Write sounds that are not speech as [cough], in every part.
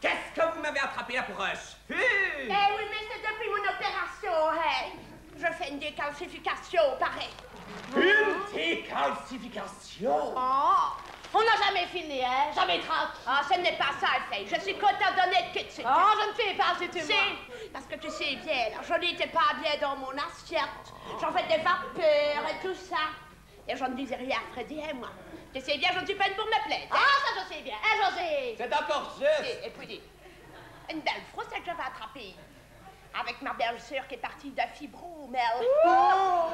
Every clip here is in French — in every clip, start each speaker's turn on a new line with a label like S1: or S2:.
S1: Qu'est-ce que vous m'avez attrapé un cheveu
S2: Eh oui, mais c'est depuis mon opération. Je fais une décalcification.
S1: Une décalcification
S2: Oh! On n'a jamais fini, hein? Jamais tranquille. Ah, ce n'est pas ça, fille. Je suis content d'honnête que tu
S3: Oh, je ne fais pas, c'est moi.
S2: C'est parce que tu sais bien, là, je n'étais pas bien dans mon assiette. J'en fais des vapeurs et tout ça. Et je ne disais rien à Freddy et moi. Tu sais bien, je ne suis pas une pour me plaindre.
S3: Ah,
S2: hein.
S3: ça, je sais bien. Hein, José?
S1: C'est encore juste
S2: Et, et puis, dis, une belle frousse que j'avais attrapée. Avec ma belle-sœur qui est partie de fibromel.
S1: Oh,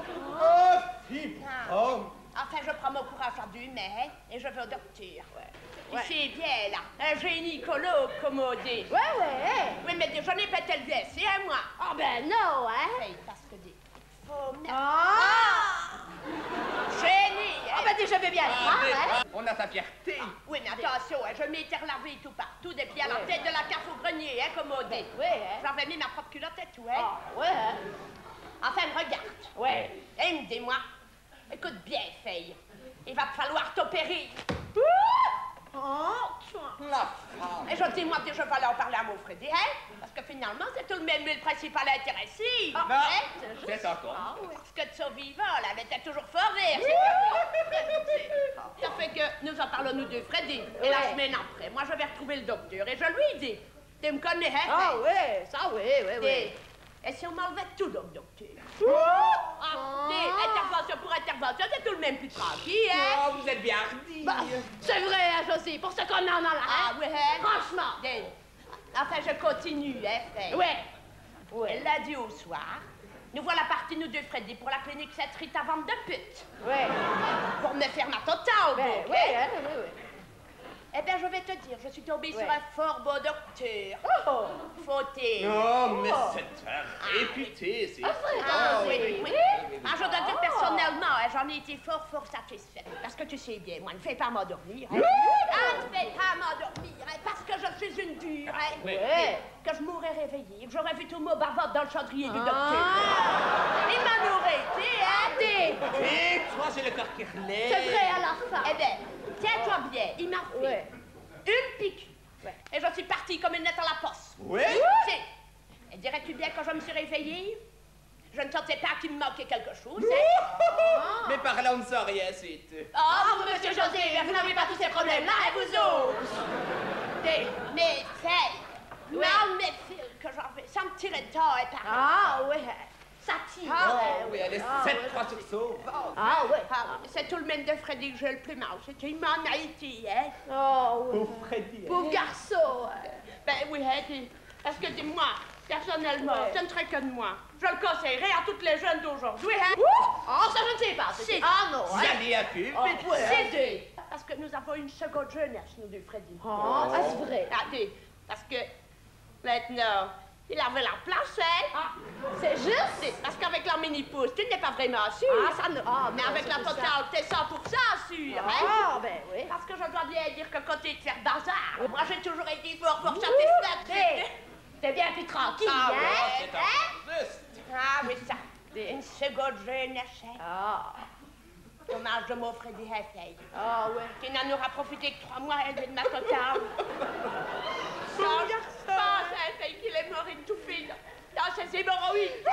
S1: fibre
S2: Ah.
S1: Oh
S2: Enfin, je prends mon courage à deux mains et je vais au docteur. Tu sais bien, là, un gynécologue, comme on dit.
S3: Ouais, ouais.
S2: Oui, mais déjà, n'ai pas tel c'est à moi.
S3: Ah, ben non, hein?
S2: Hey, parce que des... Faut me...
S3: Ah!
S2: Génie, hein?
S3: Ah, ben déjà, je vais bien le
S1: Ah,
S3: prendre, hein?
S1: On a sa fierté
S2: Oui, mais attention, hein, je m'étais relavé tout partout depuis à la
S3: Ouais.
S2: tête de la cave au grenier, hein, comme on dit.
S3: Oui, hein?
S2: J'avais mis ma propre culotte et tout, hein?
S3: Ah, ouais, hein?
S2: Enfin, regarde.
S3: Ouais.
S2: Et dis-moi, écoute bien, fille. Il va falloir t'opérer. Oh.
S1: La femme
S2: Et je dis, moi, je vais aller en parler à mon Freddy, hein? Parce que finalement, c'est tout de même lui le principal intéressé.
S3: Ah,
S1: Non,
S2: hein?
S1: c'est encore
S3: Ah.
S2: Parce que de vivant, là, mais t'es toujours fort c'est Ça fait que nous en parlons, nous deux, Freddy. Et la semaine après, moi, je vais retrouver le docteur et je lui dis, tu me connais, hein?
S3: Ah, ouais, ça, oui, oui, oui.
S2: Et, et si on m'enlevait tout, donc, docteur?
S3: Ah!
S2: Ah, intervention pour intervention, c'est tout le même plus tranquille, hein?
S1: Oh, vous êtes bien hardi
S3: Bah, c'est vrai, hein, José, pour ce qu'on en a là,
S2: Ah,
S3: hein?
S2: oui, hein?
S3: Franchement.
S2: Dis, Enfin, je continue, hein, fille?
S3: Ouais. Ouais.
S2: lundi au soir, nous voilà partis, nous deux, Freddy, pour la clinique Sainte-Rite à vente de pute.
S3: Ouais.
S2: Pour me faire ma totale,
S3: Ben,
S2: donc,
S3: oui,
S2: hein?
S3: hein, oui, oui.
S2: Eh bien, je vais te dire, je suis tombée
S3: Ouais.
S2: sur un fort beau docteur.
S3: Oh!
S2: Faut-il?
S1: Oh, mais
S3: Oh.
S1: c'est un réputé, c'est...
S3: Ah, vrai?
S2: Ah,
S3: José?
S2: oui, oui, oui. Ah, je dois dire personnellement, hein, j'en ai été fort, fort satisfaite. Parce que tu sais bien, moi, ne fais pas m'endormir. Hein. Ah, ne fais pas m'endormir, hein, parce que je suis une dure. Hein.
S1: Oui.
S2: Que je m'aurais réveillée, que j'aurais vu tout mot bavard dans le chandrier du
S3: Ah.
S2: docteur. Il m'en aurait été, hein, des...
S1: Et toi, j'ai le cœur qui relève
S3: C'est vrai, à la fin.
S2: Eh bien, tiens-toi bien, il m'a fait
S3: Ouais.
S2: une piqûre.
S3: Ouais.
S2: Et je suis partie comme une lettre à la poste.
S1: Oui
S2: Tiens, et dirais-tu bien quand je me suis réveillée, je ne sentais pas qu'il me manquait quelque chose, hein? [laughs]
S1: Mais par là, on ne sait rien, c'est tout.
S2: Ah, vous, monsieur José, vous n'avez pas tous ces problèmes-là, hein, vous autres? Des- Mais, mes fils que j'en fais, ça me tirait de temps, hein, par
S3: Ah, ouais. Ça tire.
S2: Ah,
S1: Oh, oui, elle est
S3: Ah,
S1: 7
S3: ouais.
S1: fois sur sauve.
S3: Ah, ouais.
S2: Ah, c'est tout le même de Freddy que j'ai le plus mal. C'est il m'en a été, hein?
S3: Oh, ouais.
S1: Pauvre Freddy. hein.
S3: Pauvre garçon. hein.
S2: Ben oui, hein, parce que dis-moi, personnellement,
S3: Ouais.
S2: ce ne serait que de moi. Je le conseillerais à toutes les jeunes d'aujourd'hui, hein?
S3: Ah, ça, je ne sais pas. c'est-. Ah, non. Hein.
S1: allez un peu,
S3: Ah,
S1: vite.
S3: ouais.
S2: C'est deux. Parce que nous avons une seconde jeunesse, nous deux, Freddy.
S3: Ah, ah, c'est vrai.
S2: Ah, dis, parce que maintenant, il avait la place, hein?
S3: Ah, c'est juste?
S2: Parce qu'avec la mini-pouce, tu n'es pas vraiment sûr.
S3: Ah, ça ne. Ah,
S2: mais
S3: non,
S2: avec la totale, t'es 100% sûr, hein?
S3: Ah, ben oui.
S2: Parce que je dois bien dire que côté de faire bazar, moi j'ai toujours été fort, fort satisfaite.
S3: T'es bien plus tranquille,
S2: Ah,
S3: hein?
S1: C'est
S2: Hein? Ah oui, ça. Une seconde jeunesse. hein.
S3: Ah,
S2: Dommage de mon Freddy Heffey.
S3: ah, ouais.
S2: Qui n'en aura profité que trois mois, elle de ma totale. Je pense à Heffey qu'il est mort étouffé dans ses hémorroïdes.